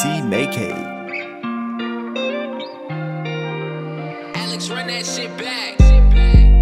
T. Mackay. Alex, run that shit back. Shit back.